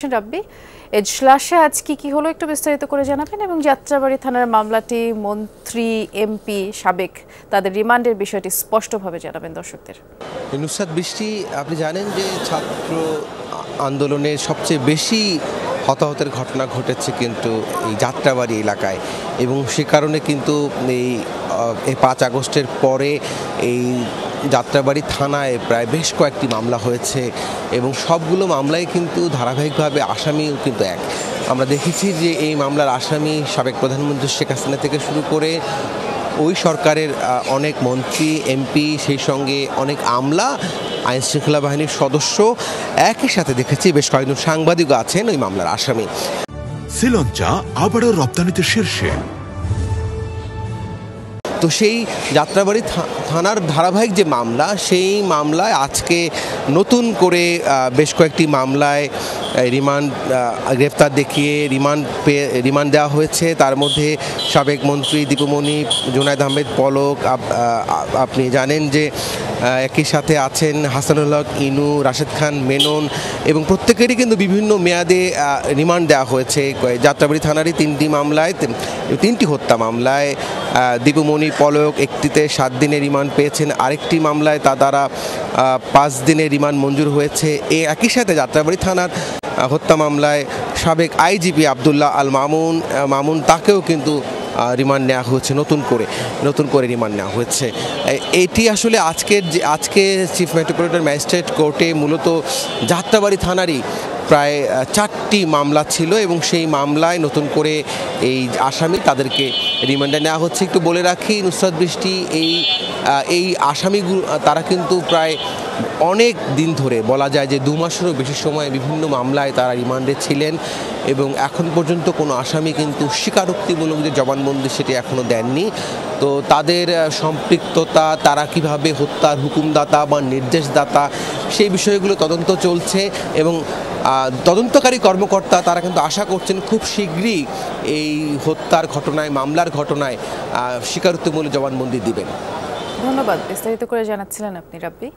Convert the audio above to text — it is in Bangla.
রাব্বি এজলাসে আজ কি কি হলো একটু বিস্তারিত করে জানাবেন এবং যাত্রাবাড়ি থানার মামলাটি মন্ত্রী এমপি সাবেক তাদের রিমান্ডের বিষয়টি স্পষ্টভাবে জানাবেন দর্শকদের। নুসরাত, বৃষ্টি, আপনি জানেন যে ছাত্র আন্দোলনে সবচেয়ে বেশি হতাহতের ঘটনা ঘটেছে কিন্তু এই যাত্রাবাড়ি এলাকায় এবং সে কারণে কিন্তু এই পাঁচ আগস্টের পরে এই যাত্রাবাড়ি থানায় প্রায় বেশ কয়েকটি মামলা হয়েছে এবং সবগুলো মামলায় কিন্তু ধারাবাহিকভাবে আসামিও কিন্তু এক। আমরা দেখেছি যে এই মামলার আসামি সাবেক প্রধানমন্ত্রী শেখ হাসিনা থেকে শুরু করে ওই সরকারের অনেক মন্ত্রী, এমপি, সেই সঙ্গে অনেক আমলা, আইন শৃঙ্খলা বাহিনীর সদস্য একই সাথে দেখেছি বেশ কয়েকজন সাংবাদিকও আছেন ওই মামলার আসামি। শ্রীলঞ্চা আবারও রপ্তানিতে শীর্ষে। তো সেই যাত্রাবাড়ি থানার ধারাবাহিক যে মামলা, সেই মামলায় আজকে নতুন করে বেশ কয়েকটি মামলায় রিমান্ড গ্রেপ্তার দেখিয়ে রিমান্ড পেয়ে রিমান্ড দেওয়া হয়েছে। তার মধ্যে সাবেক মন্ত্রী দীপুমণি, জুনায়দ আহমেদ, পলক আপনি জানেন যে একই সাথে আছেন হাসানুল হক, ইনু, রাশেদ খান, মেনন এবং প্রত্যেকেরই কিন্তু বিভিন্ন মেয়াদে রিমান্ড দেওয়া হয়েছে। যাত্রাবাড়ি থানারই তিনটি মামলায় তিনটি হত্যা মামলায় দীপুমণি পলক একটিতে সাত দিনের রিমান্ড পেয়েছেন। আরেকটি মামলায় তা দ্বারা পাঁচ দিনের রিমান্ড মঞ্জুর হয়েছে। এ একই সাথে যাত্রাবাড়ি থানার হত্যা মামলায় সাবেক আইজিপি আবদুল্লাহ আল মামুন মামুন তাকেও কিন্তু রিমান্ড নেওয়া হয়েছে, নতুন করে নতুন করে রিমান্ড নেওয়া হয়েছে। এটি আসলে আজকের যে, আজকে চিফ মেট্রোপলিটন ম্যাজিস্ট্রেট কোর্টে মূলত যাত্রাবাড়ি থানারই প্রায় চারটি মামলা ছিল এবং সেই মামলায় নতুন করে এই আসামি তাদেরকে রিমান্ডে নেওয়া হচ্ছে। একটু বলে রাখি, নুসরাত বৃষ্টি, এই এই আসামিগুলো, তারা কিন্তু প্রায় অনেক দিন ধরে বলা যায় যে দু মাসেরও বেশি সময় বিভিন্ন মামলায় তারা রিমান্ডে ছিলেন এবং এখন পর্যন্ত কোনো আসামি কিন্তু স্বীকারোক্তিমূলক যে জবানবন্দি সেটি এখনও দেননি। তো তাদের সম্পৃক্ততা, তারা কীভাবে হত্যার হুকুমদাতা বা নির্দেশদাতা সেই বিষয়গুলো তদন্ত চলছে এবং তদন্তকারী কর্মকর্তা তারা কিন্তু আশা করছেন খুব শীঘ্রই এই হত্যার ঘটনায়, মামলার ঘটনায় স্বীকারোক্তিমূলক জবানবন্দি দিবেন। ধন্যবাদ। বিস্তারিত করে জানাচ্ছিলেন আপনি রাব্বি।